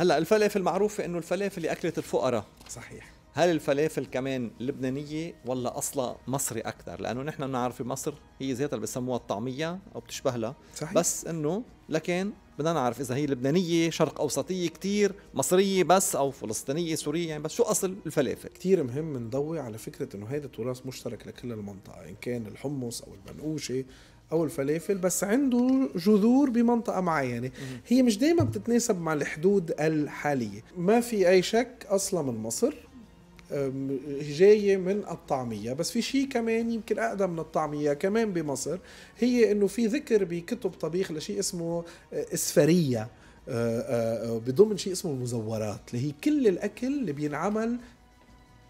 هلا الفلافل معروفه انه الفلافل اكله الفقراء. صحيح. هل الفلافل كمان لبنانية ولا أصلا مصري أكثر؟ لأنه نحن بنعرف بمصر هي ذاتها اللي بسموها الطعمية أو بتشبه لها. صحيح. بس إنه لكن بدنا نعرف إذا هي لبنانية شرق أوسطية كتير مصرية بس أو فلسطينية سورية يعني بس شو أصل الفلافل؟ كتير مهم نضوي على فكرة إنه هيدا تراث مشترك لكل المنطقة إن كان الحمص أو المنقوشة أو الفلافل بس عنده جذور بمنطقة معينة. هي مش دايما بتتناسب مع الحدود الحالية. ما في أي شك أصلا من مصر جاية من الطعمية. بس في شيء كمان يمكن أقدم من الطعمية كمان بمصر هي أنه في ذكر بكتب طبيخ لشيء اسمه آه، إسفرية آه، آه، بضمن شيء اسمه المزورات اللي هي كل الأكل اللي بينعمل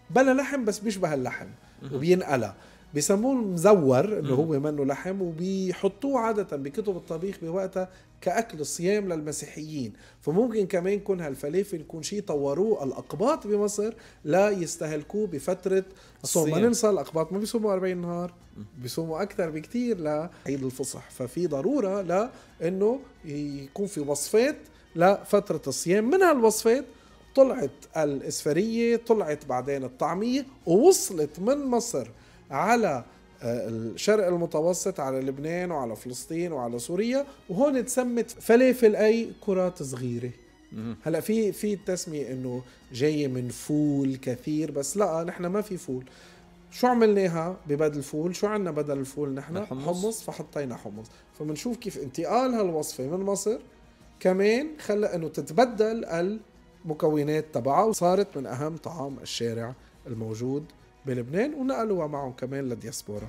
بلا لحم بس بيشبه اللحم وبينقلى. بيسموه المزور إنه هو منه لحم وبيحطوه عادة بكتب الطبيخ بوقتها كأكل الصيام للمسيحيين. فممكن كمان يكون هالفلافل يكون شيء طوروه الأقباط بمصر لا يستهلكوه بفترة الصوم ما. ننسى الأقباط ما بيصوموا 40 نهار بيصوموا أكثر بكتير لعيد الفصح. ففي ضرورة لأنه يكون في وصفات لفترة الصيام. من هالوصفات طلعت الإسفرية طلعت بعدين الطعمية ووصلت من مصر على آه، الشرق المتوسط على لبنان وعلى فلسطين وعلى سوريا وهون تسمت فلافل أي كرات صغيرة. هلا في في التسمية إنه جاية من فول كثير بس لا نحن ما في فول. شو عملناها ببدل فول شو عنا بدل الفول؟ نحن الحمص. حمص فحطينا حمص. فبنشوف كيف انتقال هالوصفة من مصر كمان خلى إنه تتبدل المكونات تبعها وصارت من أهم طعام الشارع الموجود بلبنان ونقلوها معهم كمان للدياسبورا.